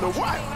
the what?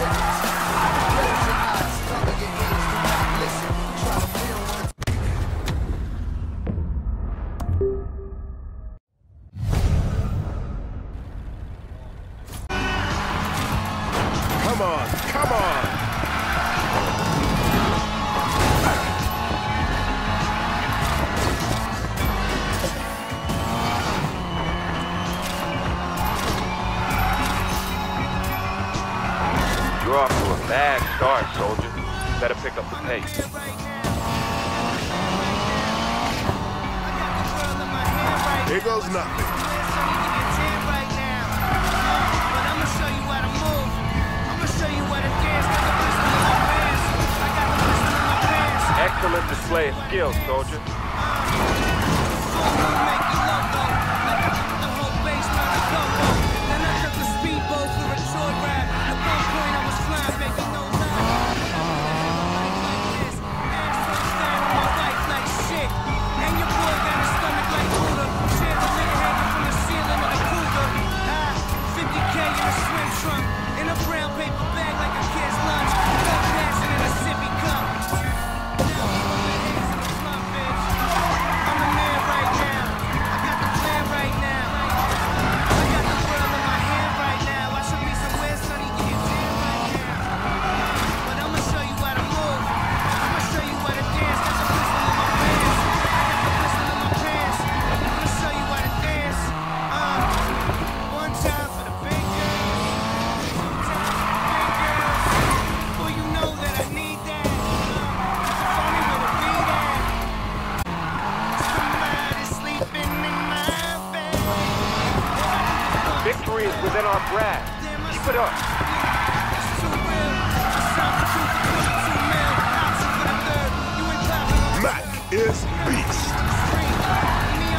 Yes. Brad, keep it up. Mac is beast.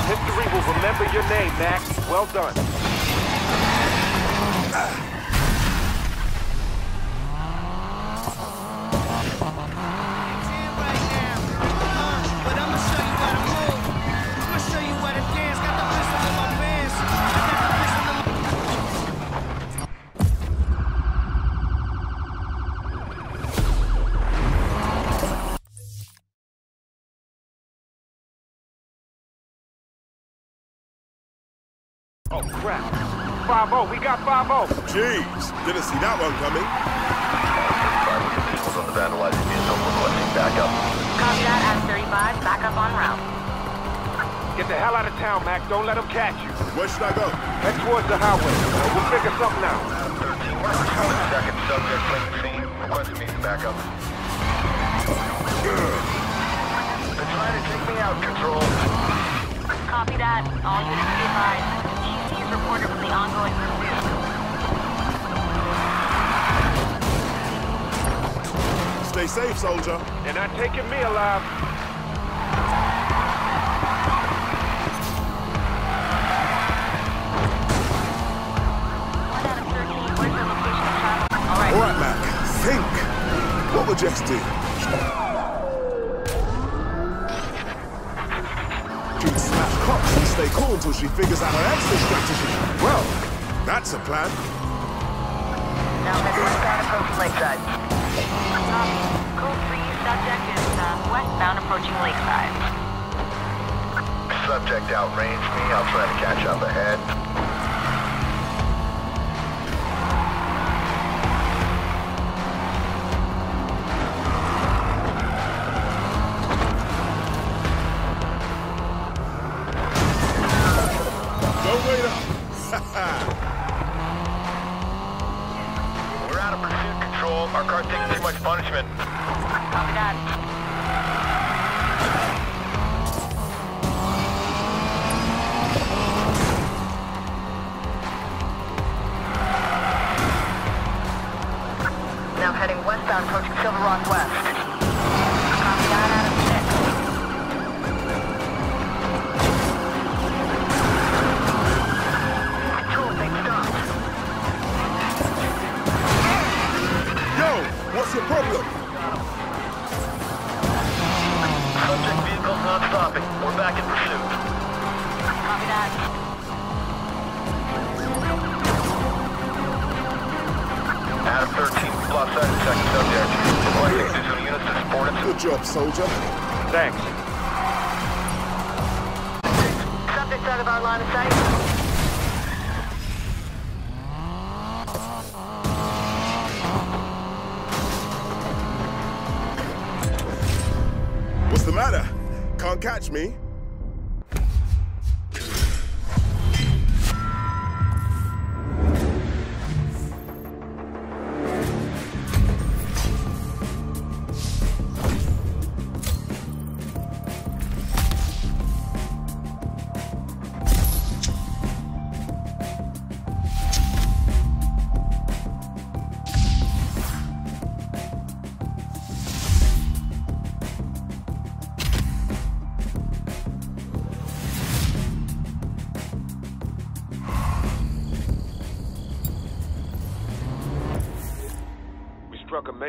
History will remember your name, Mac. Well done. got 5-0. Jeez, didn't see that one coming. Vehicles on the vandalizing vehicle, we're back up. Copy that, Act 35, back up on route. Get the hell out of town, Mac. Don't let them catch you. Where should I go? Head towards the highway. Uh, we'll figure something out. 13, we're pursuing second subject, link scene. Requesting me to back. They're trying to take me out, Control. Copy that. All units be advised. EC's reported with the ongoing Stay safe, soldier. They're not taking me alive. All right, Mac, think. What would Jess do? She'd smash cops and stay cool until she figures out her exit strategy. Well, that's a plan. Now, let's start approaching Lakeside. Copy. Code 3, subject is uh, westbound approaching Lakeside. Subject outranged me. I'll try to catch up ahead. We're out of pursuit control. Our taking too much punishment.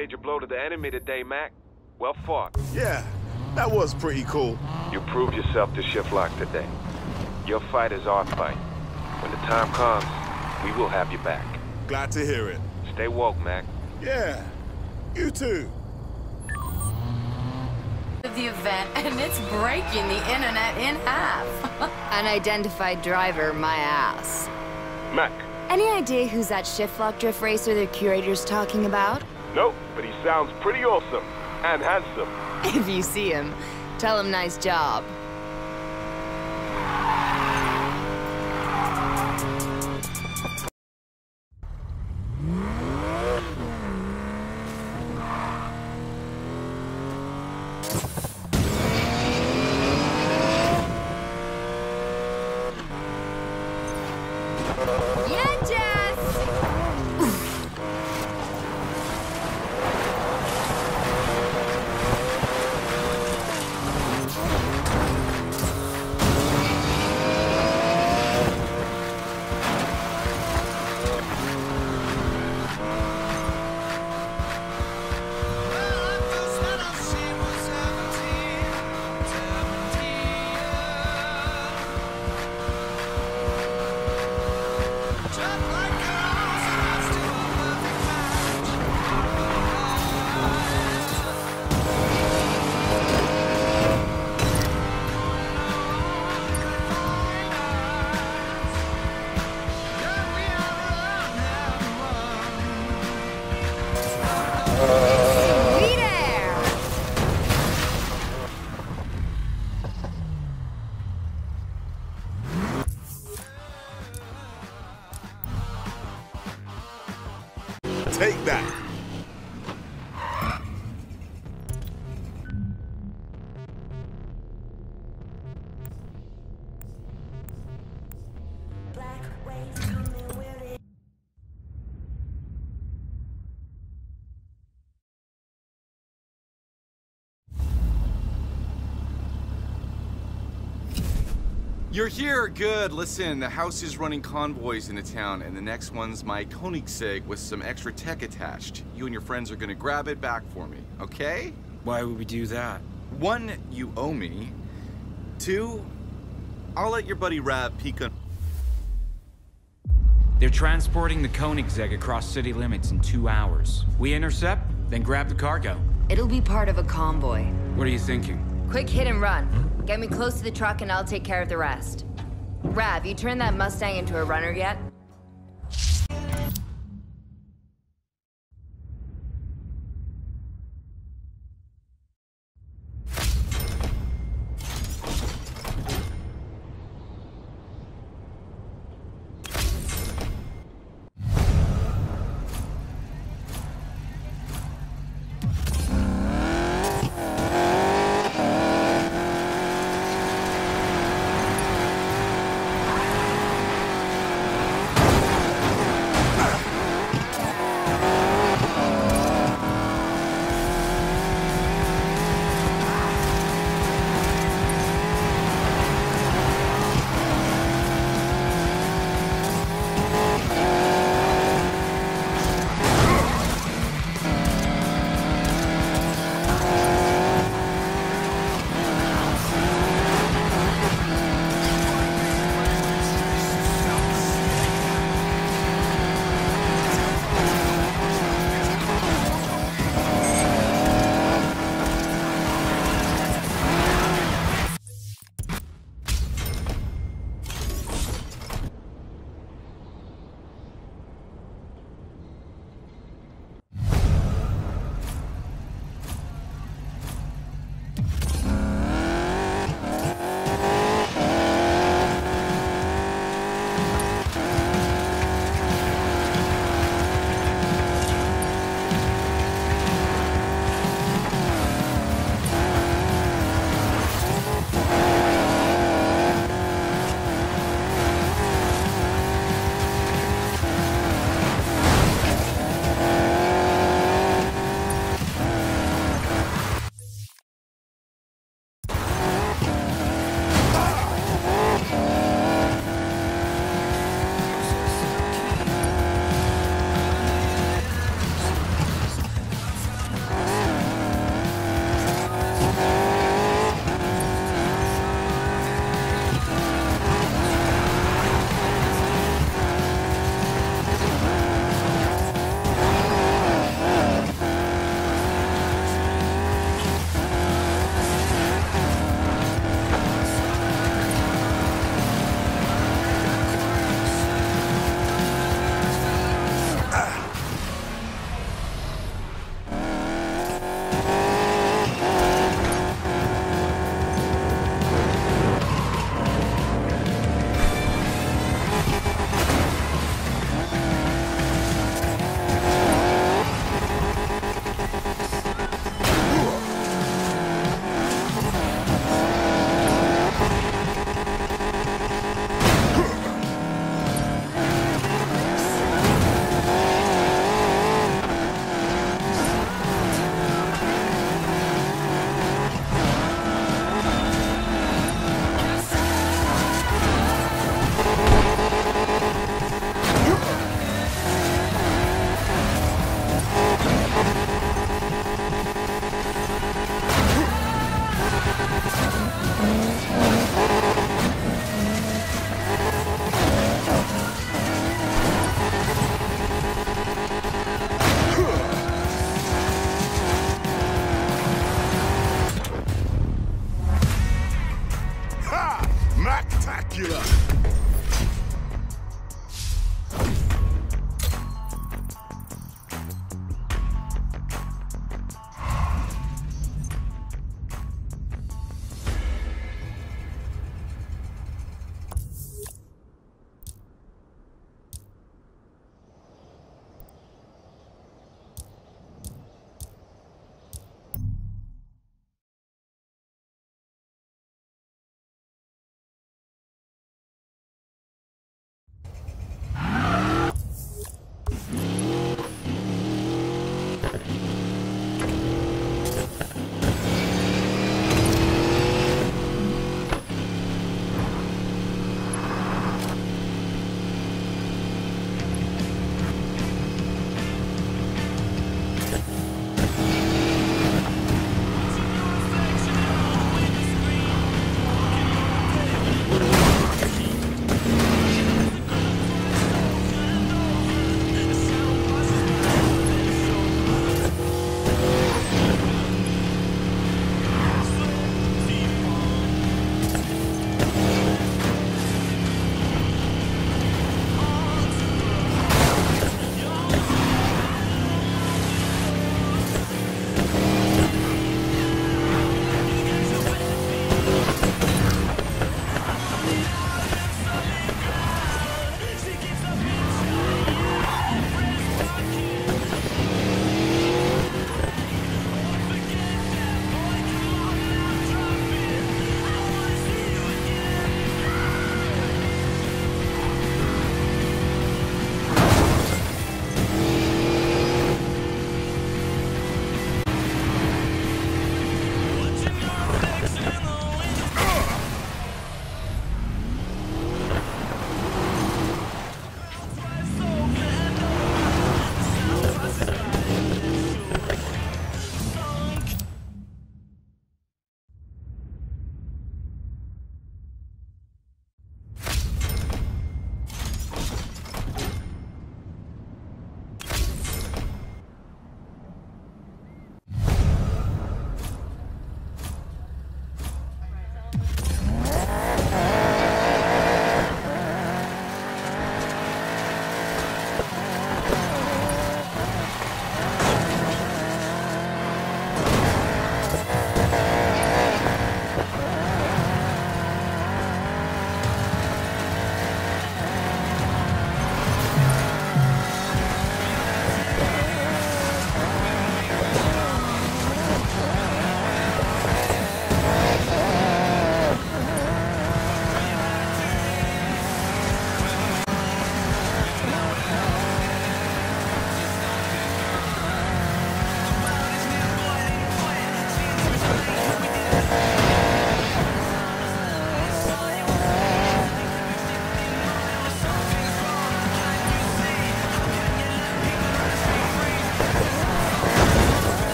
Major blow to the enemy today, Mac. Well fought. Yeah, that was pretty cool. You proved yourself to Shiftlock today. Your fight is our fight. When the time comes, we will have you back. Glad to hear it. Stay woke, Mac. Yeah, you too. of the event, and it's breaking the internet in half. Unidentified driver, my ass. Mac. Any idea who's that shiftlock drift racer the curator's talking about? Nope, but he sounds pretty awesome. And handsome. If you see him, tell him nice job. You're here, good. Listen, the house is running convoys into town, and the next one's my Koenigsegg with some extra tech attached. You and your friends are gonna grab it back for me, okay? Why would we do that? One, you owe me. Two, I'll let your buddy Rav peek on. They're transporting the Koenigsegg across city limits in two hours. We intercept, then grab the cargo. It'll be part of a convoy. What are you thinking? Quick hit and run. Get me close to the truck and I'll take care of the rest. Rav, you turned that Mustang into a runner yet?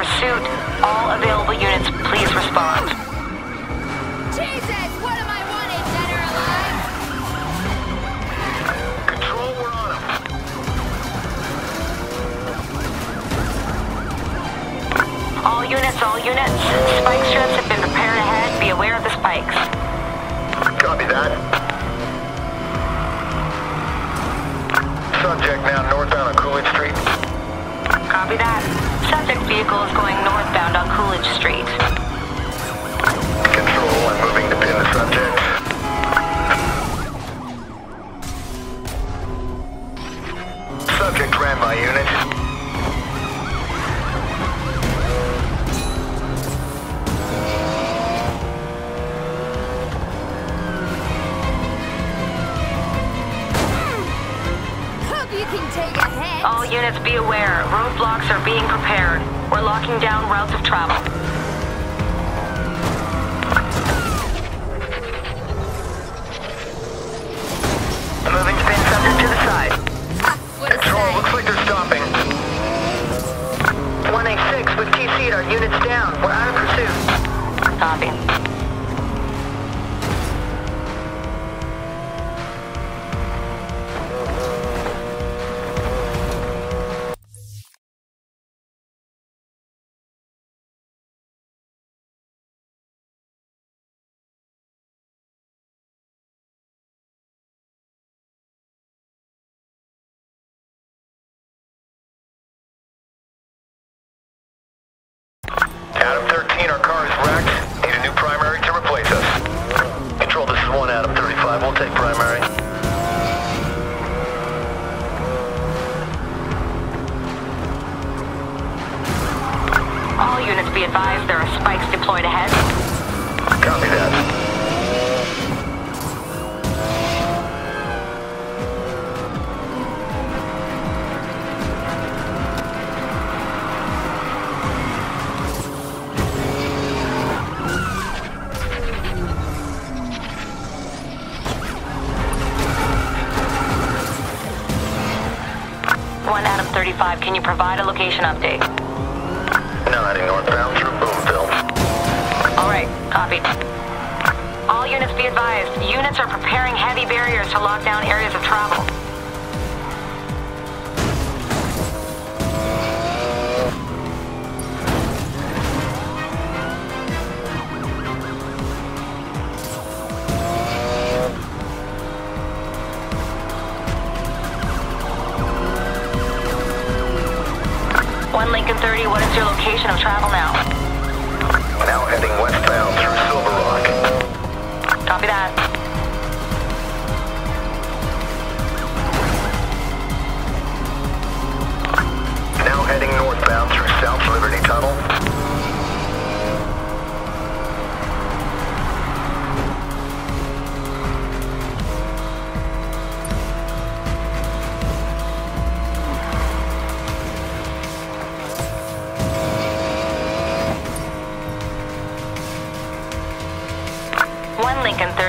Pursuit. All available units, please respond. Jesus, what am I wanted, dead or alive? Control, we're on him. All units, all units. Spike strips have been prepared ahead. Be aware of the spikes. Copy that. Subject now northbound on Coolidge Street. Copy that. Subject vehicle is going northbound on Coolidge Street. Control, I'm moving to pin the subject. Subject ran my unit. Hope you can take a hit. All units be aware. Roadblocks are being prepared. We're locking down routes of travel. Moving to subject to the side. Control, looks like they're stopping. 186 with TC, our units down. We're out of pursuit. Copy. You provide a location update? Now heading northbound through Boomville. All right, copy. All units be advised. Units are preparing heavy barriers to lock down areas of travel.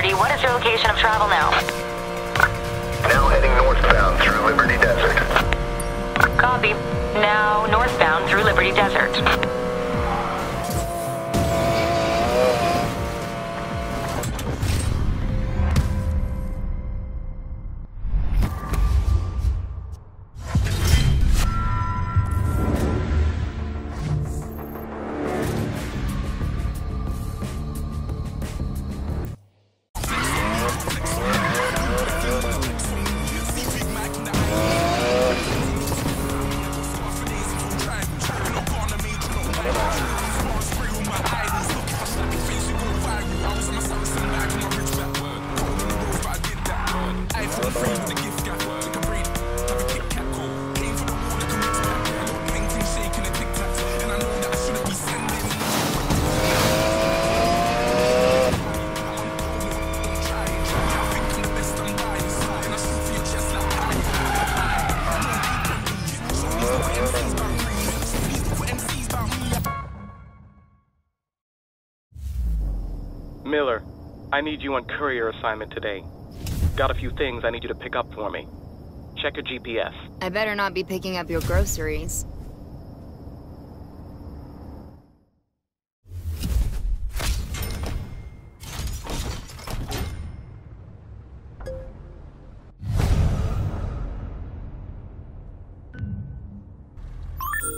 30, what is your location of travel now? Now heading northbound through Liberty Desert. Copy. Now northbound through Liberty Desert. Courier assignment today. got a few things I need you to pick up for me. Check your GPS. I better not be picking up your groceries.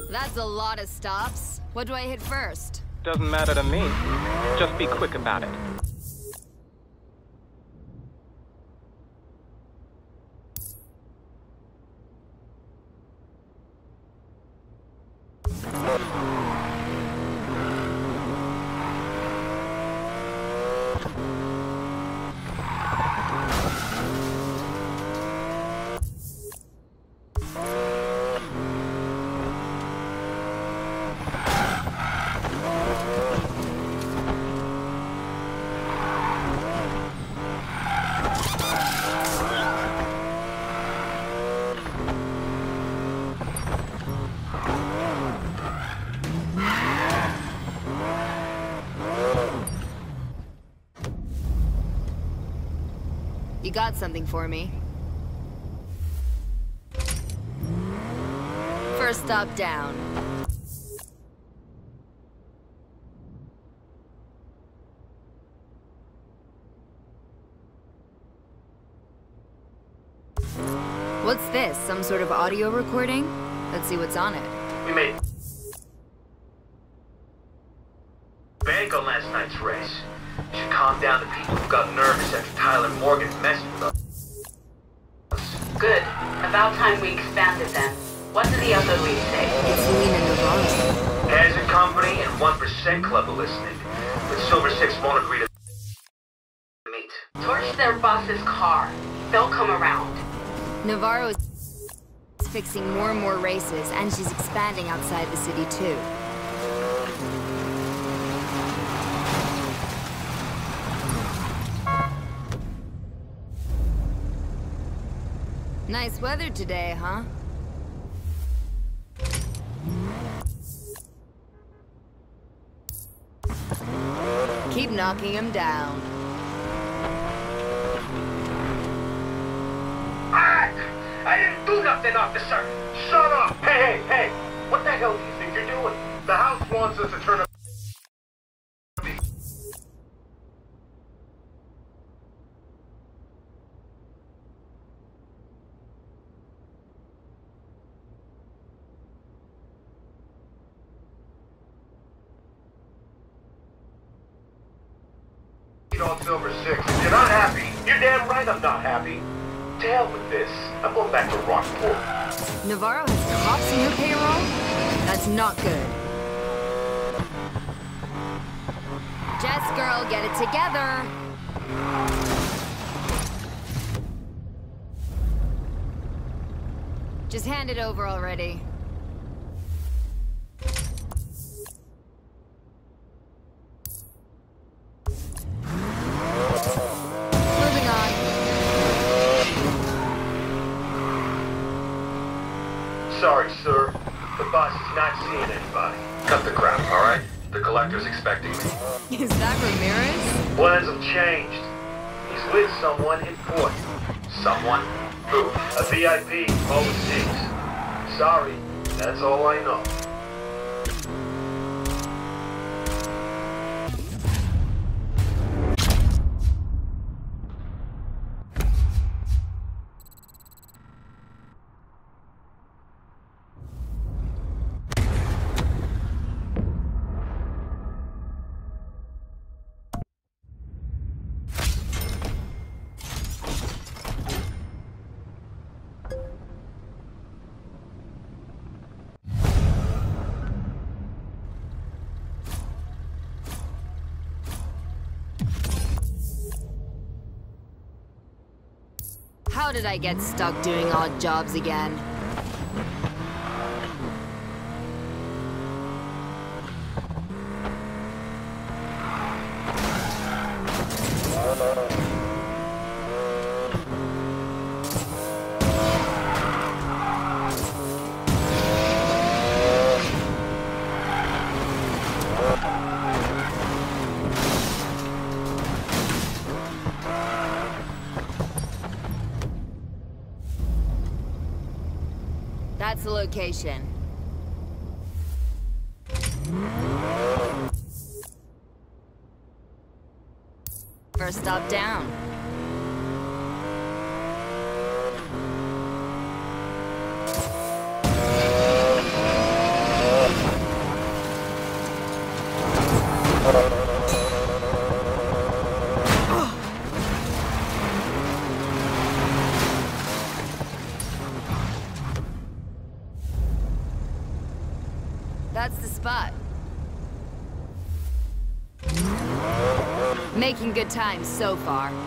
That's a lot of stops. What do I hit first? Doesn't matter to me. Just be quick about it. Got something for me? First stop down. What's this? Some sort of audio recording? Let's see what's on it. We made and and she's expanding outside the city too. Nice weather today, huh? Keep knocking him down. I, I nothing, officer! Shut up! Hey, hey, hey! What the hell do you think you're doing? The house wants us to turn up. on Silver Six. You're not happy, you're damn right I'm not happy. With this. I'm going back to Rockport. Navarro has cops in her payroll? That's not good. Jess girl, get it together. Just hand it over already. Collector's expecting me. Is that Ramirez? Plans have changed. He's with someone important. Someone? Who? A VIP, overseas. Sorry, that's all I know. How did I get stuck doing odd jobs again? Location. First stop down. Making good time so far.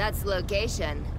That's location.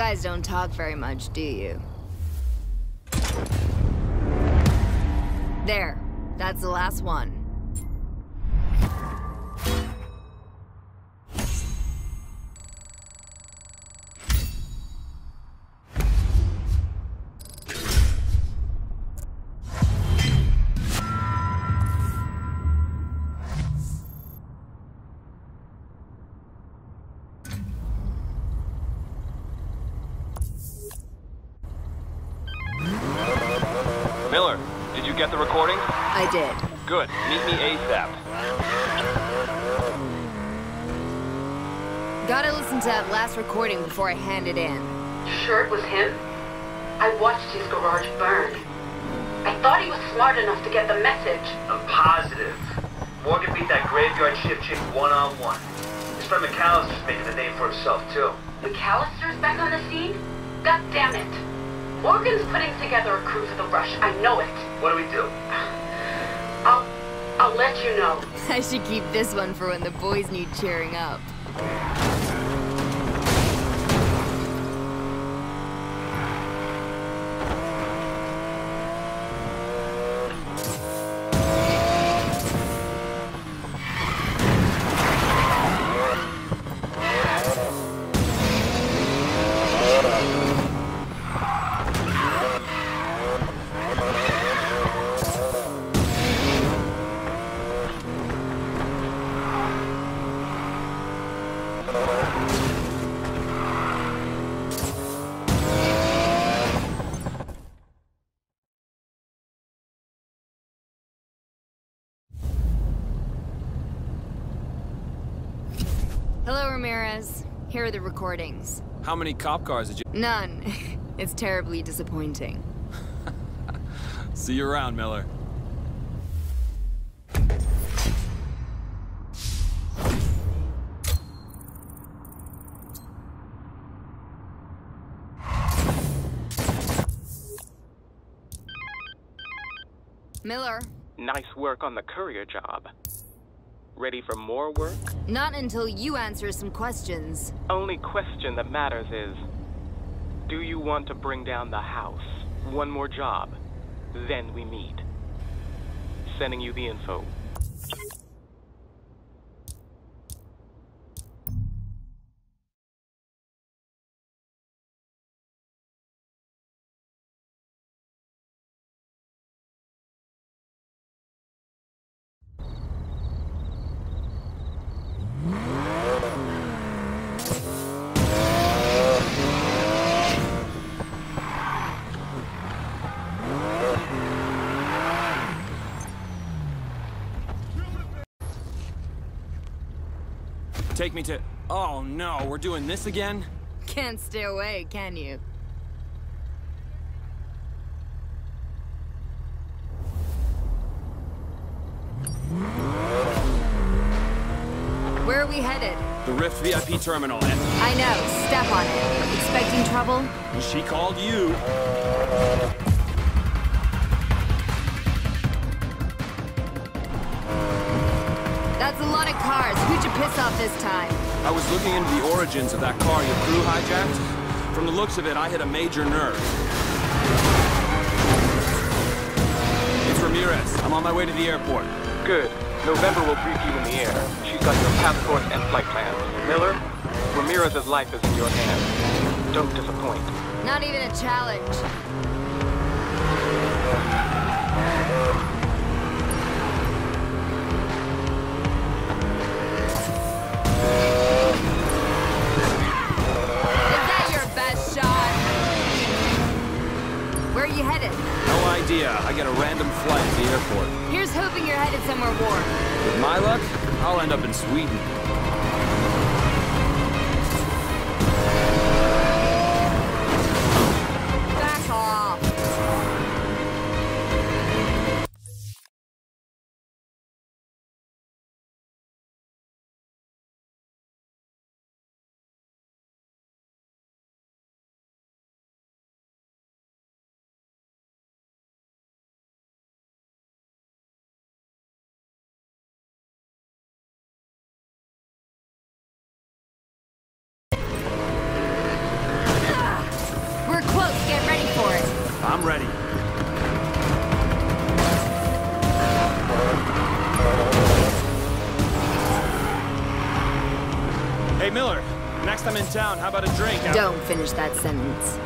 Guys don't talk very much, do you? There. That's the last one. Get the recording? I did. Good. Meet me ASAP. Gotta listen to that last recording before I hand it in. Sure it was him? I watched his garage burn. I thought he was smart enough to get the message. I'm positive. Morgan beat that graveyard shift chick one-on-one. His friend McAlister's making a name for himself, too. McAlister's back on the scene? God damn it. Morgan's putting together a crew for the rush. I know it. What do we do? I'll... I'll let you know. I should keep this one for when the boys need cheering up. Are the recordings. How many cop cars did you... None. It's terribly disappointing. See you around, Miller. Miller, Nice work on the courier job. Ready for more work? not until you answer some questions. Only question that matters is Do you want to bring down the house? One more job. Then we meet. Sending you the info. Take me to... Oh no, we're doing this again? Can't stay away, can you? Where are we headed? The Rift VIP terminal, I know, step on it. Expecting trouble? she called you. That's a lot of cars. Who'd you piss off this time? I was looking into the origins of that car your crew hijacked. From the looks of it, I hit a major nerve. It's Ramirez. I'm on my way to the airport. Good. November will brief you in the air. She's got your passport and flight plans. Miller, Ramirez's life is in your hands. Don't disappoint. Not even a challenge. I get a random flight at the airport. Here's hoping you're headed somewhere warm. With my luck, I'll end up in Sweden. About a drink? Don't finish that sentence.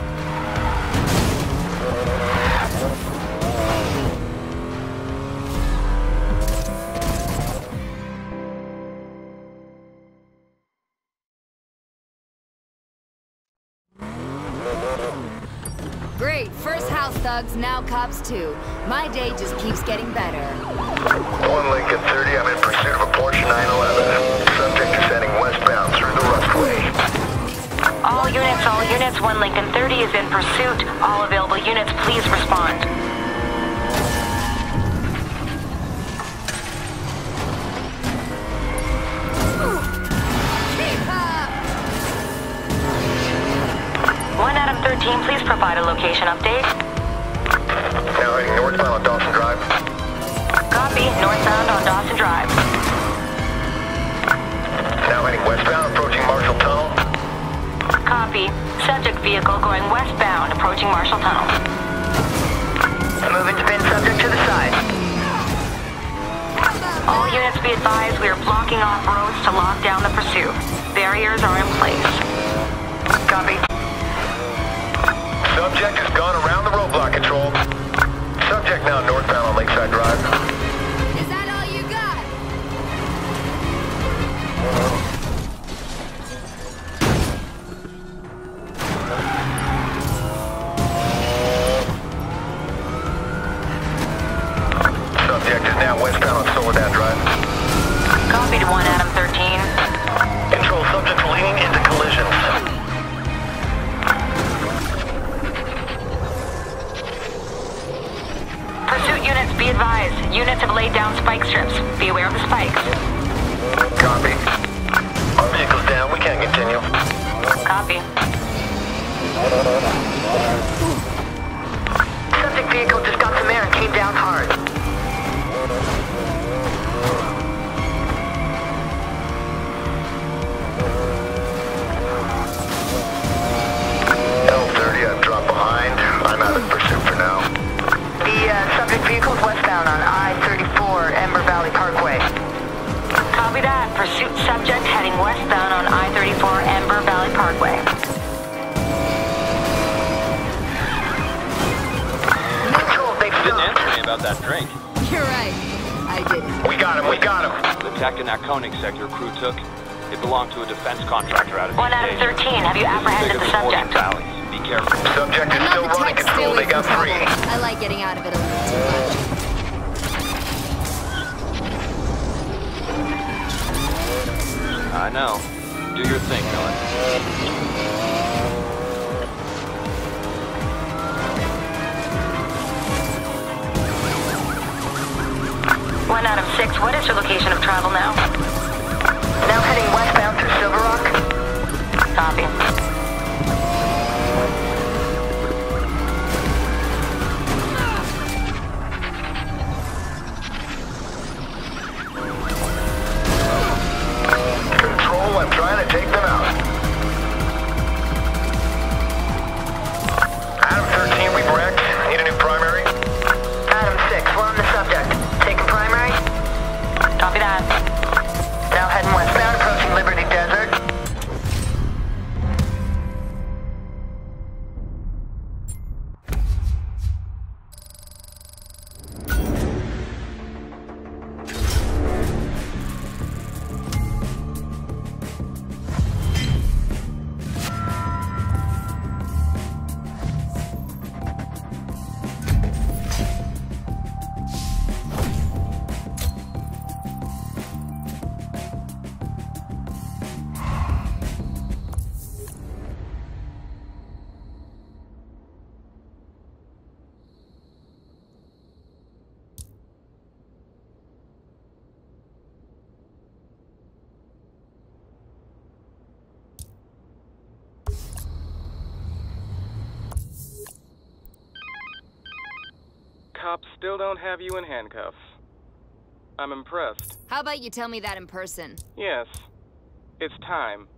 Great, first house thugs, now cops too. My day just keeps getting better. One Lincoln 30, I'm in pursuit of a Porsche 911. All units, all units, 1 Lincoln 30 is in pursuit. All available units, please respond. 1 Adam 13, please provide a location update. Now heading northbound on Dawson Drive. Copy, northbound on Dawson Drive. Now heading westbound, approaching Marshall Tunnel. Copy. Subject vehicle going westbound, approaching Marshall Tunnel. Moving to pin subject to the side. All units be advised we are blocking off roads to lock down the pursuit. Barriers are in place. Copy. Subject has gone around the roadblock control. Subject now northbound on Lakeside Drive. We got him, we got him. The tech in that Koenig sector crew took, it belonged to a defense contractor out of 1 out of 13, have you apprehended the subject? Tallies. Be careful. Subject is I'm still running control, they got from three. I like getting out of it a little too much. I I know. Do your thing, Miller. One Adam 6, what is your location of travel now? Now heading westbound through Silver Rock. Copy. Control, I'm trying to take them out. Cops still don't have you in handcuffs. I'm impressed. How about you tell me that in person? Yes. It's time.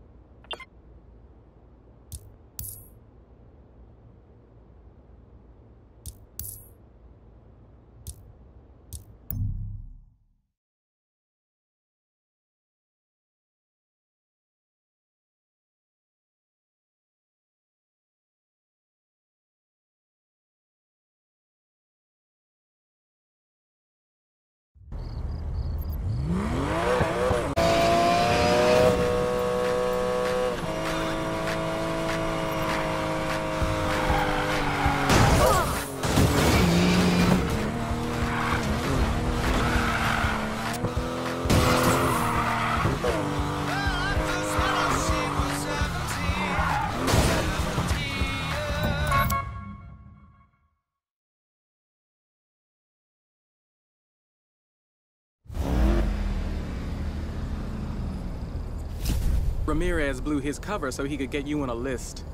Ramirez blew his cover so he could get you on a list.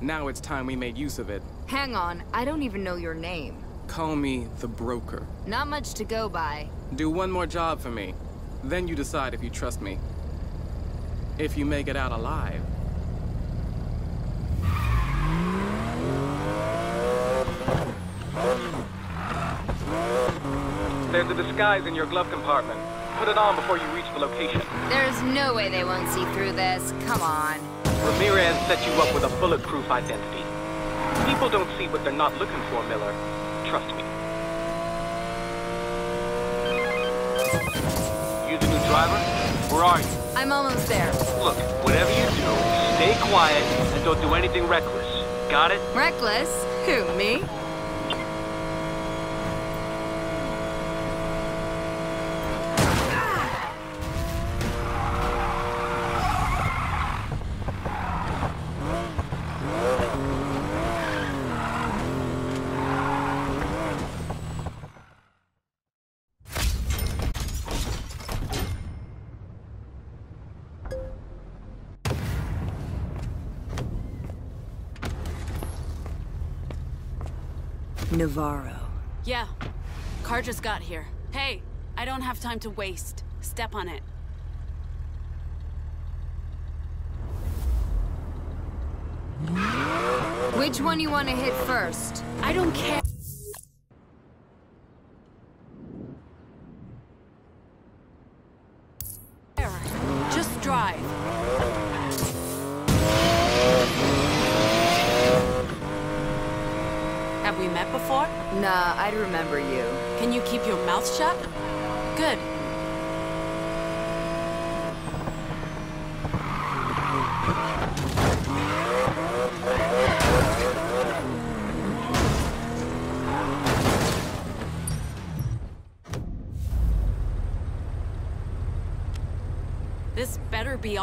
Now it's time we made use of it. Hang on, I don't even know your name. Call me the broker. Not much to go by. Do one more job for me. Then you decide if you trust me. If you make it out alive. There's a disguise in your glove compartment. Put it on before you reach the location. There's no way they won't see through this. Come on. Ramirez set you up with a bulletproof identity. People don't see what they're not looking for, Miller. Trust me. You the new driver? Where are you? I'm almost there. Look, whatever you do, stay quiet and don't do anything reckless. Got it? Reckless? Who, me? Navarro. Yeah. Car just got here. Hey, I don't have time to waste. Step on it. Which one you want to hit first? I don't care.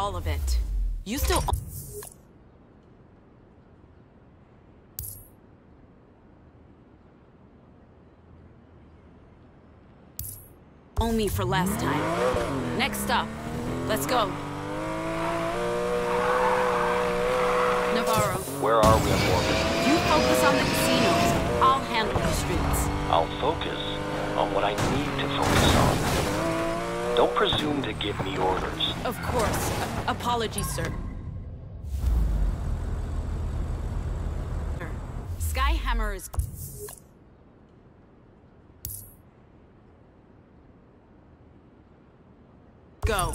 All of it. You still... owe me for last time. Next stop. Let's go. Navarro, Where are we on Morgan? you focus on the casinos. I'll handle the streets. I'll focus on what I need to focus on. Don't presume to give me orders. Of course. A- apologies, sir. Skyhammer is... Go.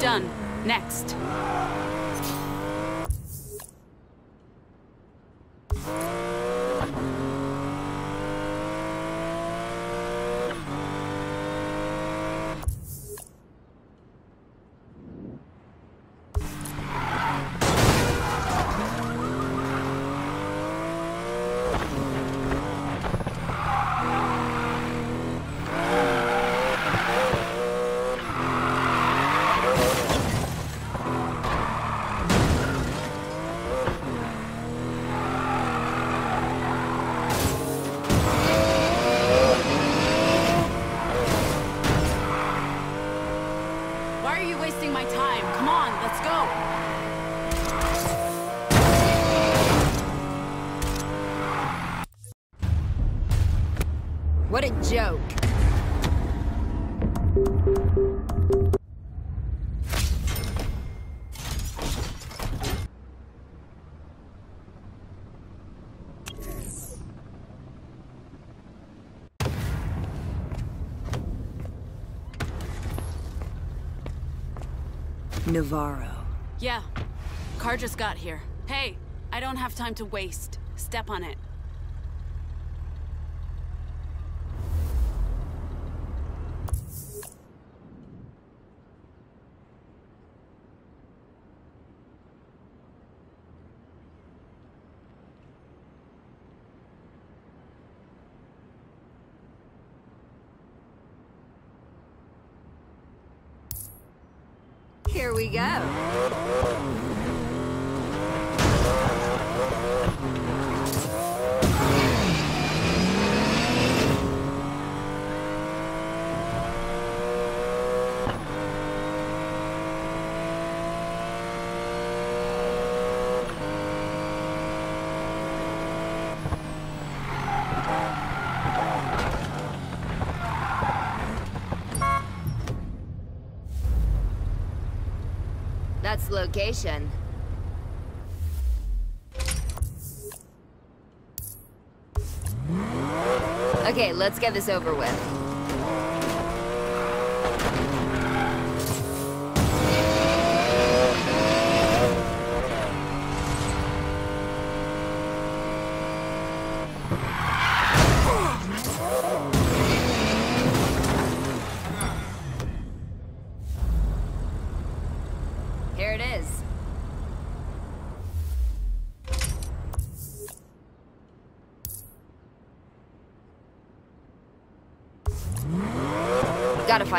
Done. Next. Navarro. Yeah. Car just got here. Hey, I don't have time to waste. Step on it. Here we go. Okay, let's get this over with.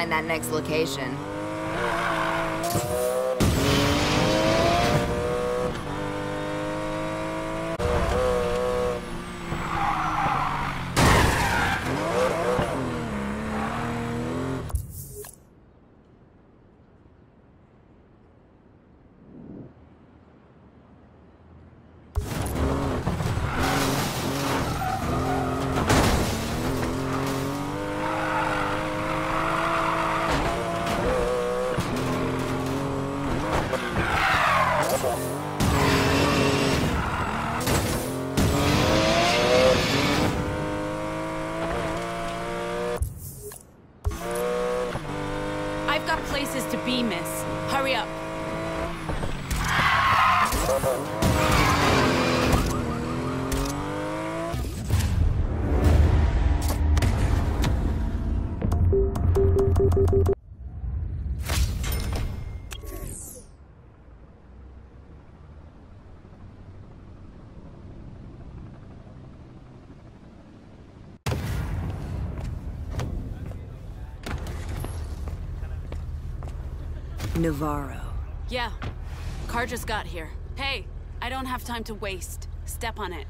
Find that next location. Navarro. Yeah. Car just got here. Hey, I don't have time to waste. Step on it.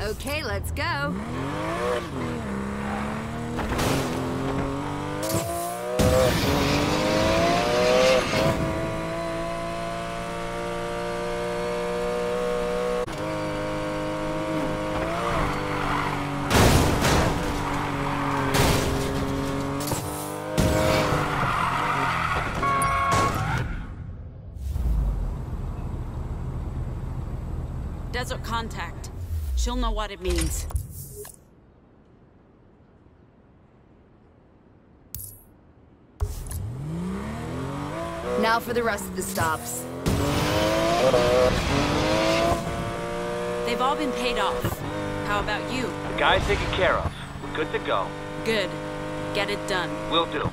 Okay, let's go. Desert contact. She'll know what it means. Now for the rest of the stops. They've all been paid off. How about you? The guy's taken care of. We're good to go. Good. Get it done. Will do.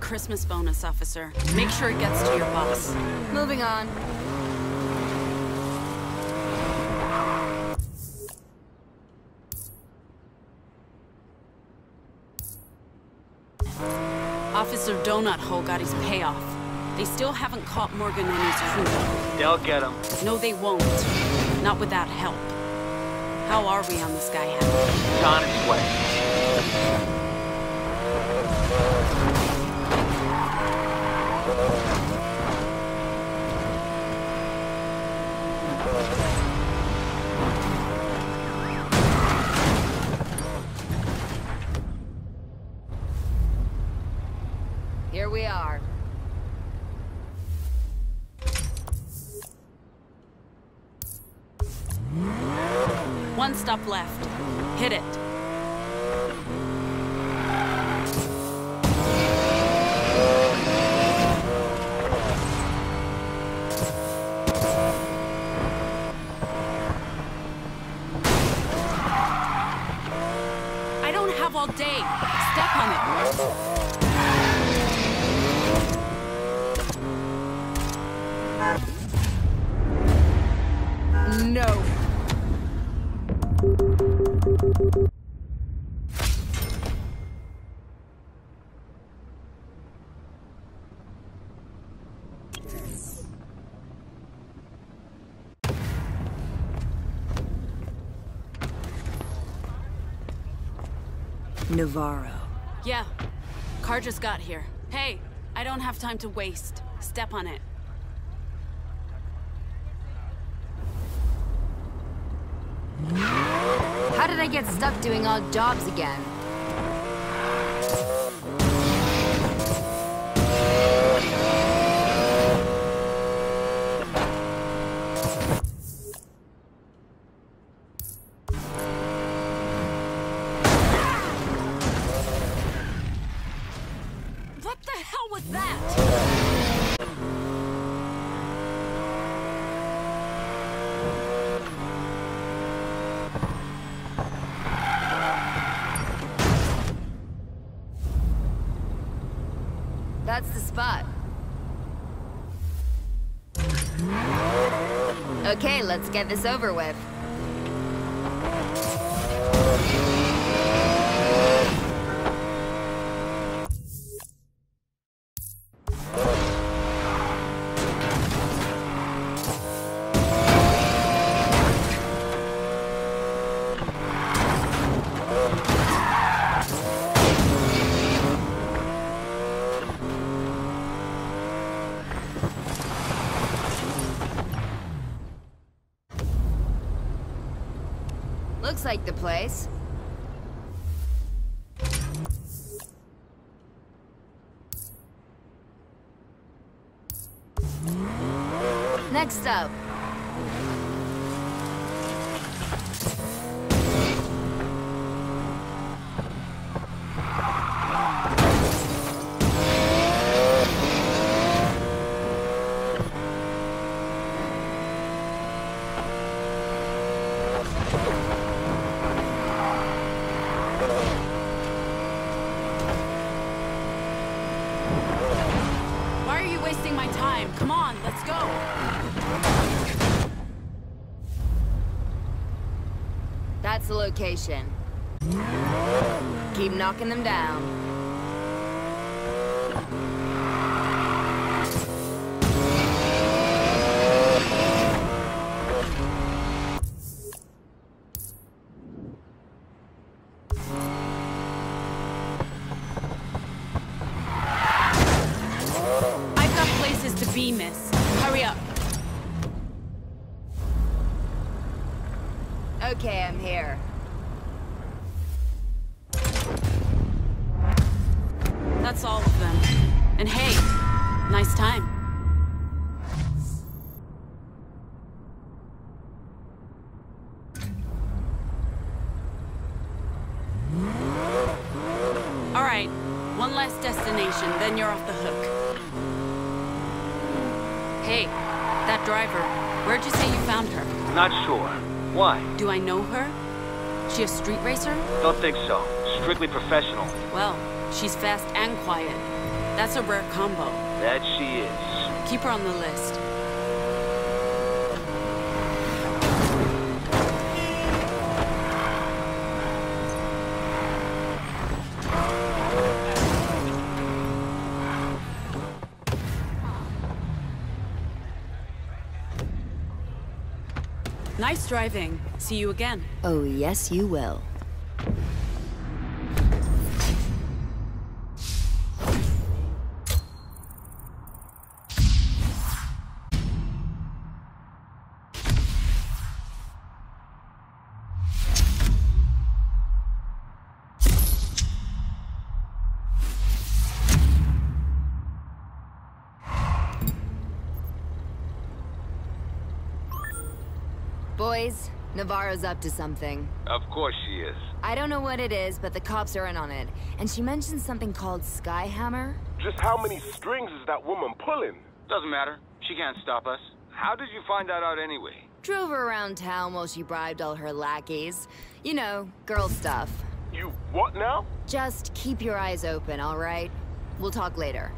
Christmas bonus, officer. Make sure it gets to your boss. Moving on. Officer Donut Hole got his payoff. They still haven't caught Morgan and his crew. They'll get him. No, they won't. Not without help. How are we on the Skyhound? It's on its way. Oh, Here Step on it. No. Navarro. Car just got here. Hey, I don't have time to waste. Step on it. How did I get stuck doing odd jobs again? Get this over with. Looks like the place. Next up. Location. Keep knocking them down. All right, one last destination, then you're off the hook. Hey, that driver, where'd you say you found her? Not sure. Why? Do I know her? She a street racer? Don't think so. Strictly professional. Well, she's fast and quiet. That's a rare combo. That she is. Keep her on the list. Driving. See you again. Oh, yes, you will. Navarro's up to something. Of course she is. I don't know what it is, but the cops are in on it. And she mentioned something called Skyhammer. Just how many strings is that woman pulling? Doesn't matter. She can't stop us. How did you find that out anyway? Drove her around town while she bribed all her lackeys. You know, girl stuff. You what now? Just keep your eyes open, all right? We'll talk later.